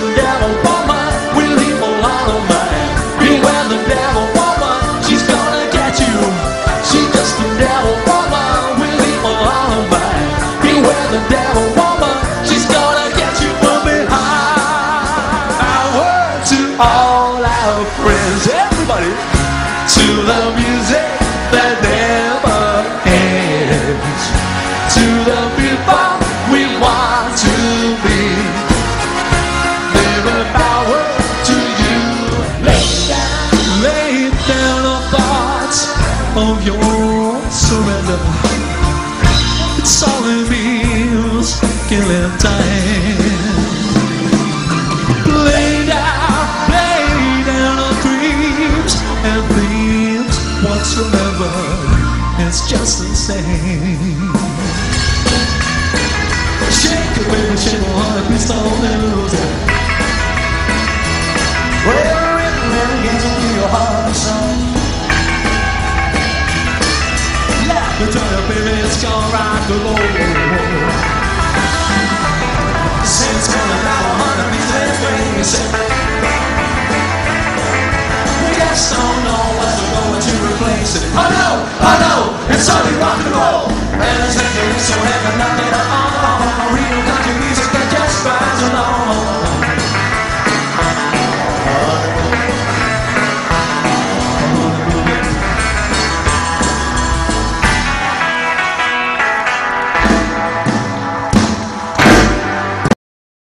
devil woman. Beware the devil woman, she's gonna get you. She's just devil woman. Beware the devil woman, she's gonna get you from behind. Word to all our friends, everybody, to the music that they. of your surrender. It's all it means, killing time. Lay down, lay down our dreams and themes whatsoever. It's just the same. Shake it, baby, shake my heart, be so lose it. baby, it's gonna rock and roll. Say it's gonna rattle on these little wings. We just don't know what we're going to replace it. I know, I know, it's only rock and roll. And it's making so heaven, nothing at all. Real